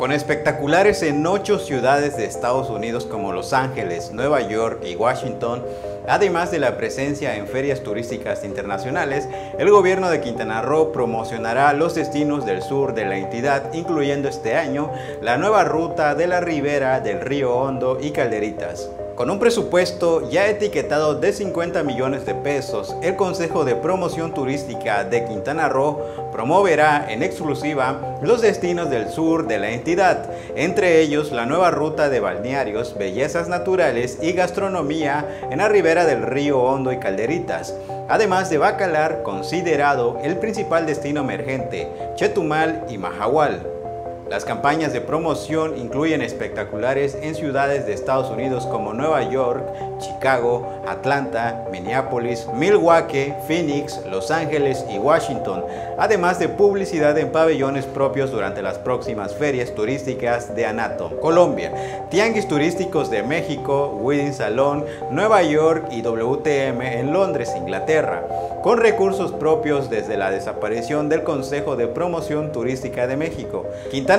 Con espectaculares en ocho ciudades de Estados Unidos como Los Ángeles, Nueva York y Washington, además de la presencia en ferias turísticas internacionales, el gobierno de Quintana Roo promocionará los destinos del sur de la entidad, incluyendo este año la nueva ruta de la ribera del río Hondo y Calderitas. Con un presupuesto ya etiquetado de 50 millones de pesos, el Consejo de Promoción Turística de Quintana Roo promoverá en exclusiva los destinos del sur de la entidad, entre ellos la nueva ruta de balnearios, bellezas naturales y gastronomía en la ribera del río Hondo y Calderitas, además de Bacalar, considerado el principal destino emergente, Chetumal y Mahahual. Las campañas de promoción incluyen espectaculares en ciudades de Estados Unidos como Nueva York, Chicago, Atlanta, Minneapolis, Milwaukee, Phoenix, Los Ángeles y Washington, además de publicidad en pabellones propios durante las próximas ferias turísticas de Anato, Colombia, tianguis turísticos de México, Wedding Salon, Nueva York y WTM en Londres, Inglaterra, con recursos propios desde la desaparición del Consejo de Promoción Turística de México.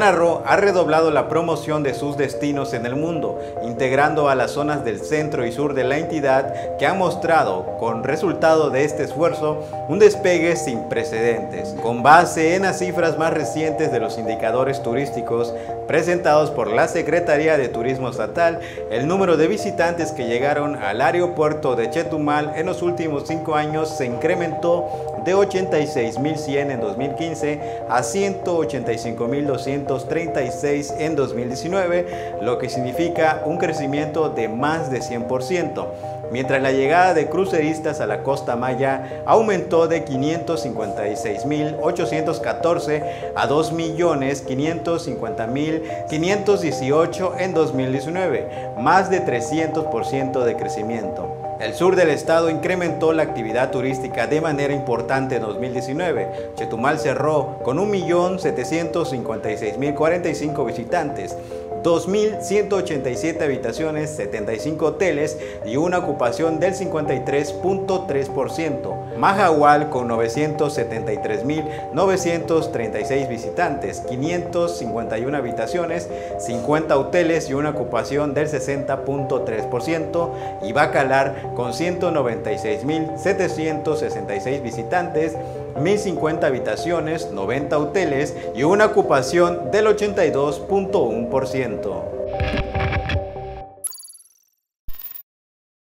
Quintana ha redoblado la promoción de sus destinos en el mundo, integrando a las zonas del centro y sur de la entidad que han mostrado, con resultado de este esfuerzo, un despegue sin precedentes. Con base en las cifras más recientes de los indicadores turísticos presentados por la Secretaría de Turismo Estatal, el número de visitantes que llegaron al aeropuerto de Chetumal en los últimos cinco años se incrementó de 86.100 en 2015 a 185.200 36 en 2019, lo que significa un crecimiento de más de 100%, mientras la llegada de cruceristas a la costa maya aumentó de 556.814 a 2.550.518 en 2019, más de 300% de crecimiento. El sur del estado incrementó la actividad turística de manera importante en 2019. Chetumal cerró con 1.756.045 visitantes, 2.187 habitaciones, 75 hoteles y una ocupación del 53.3%. Mahahual con 973.936 visitantes, 551 habitaciones, 50 hoteles y una ocupación del 60.3%. Y Bacalar con 196.766 visitantes, 1.050 habitaciones, 90 hoteles y una ocupación del 82.1%.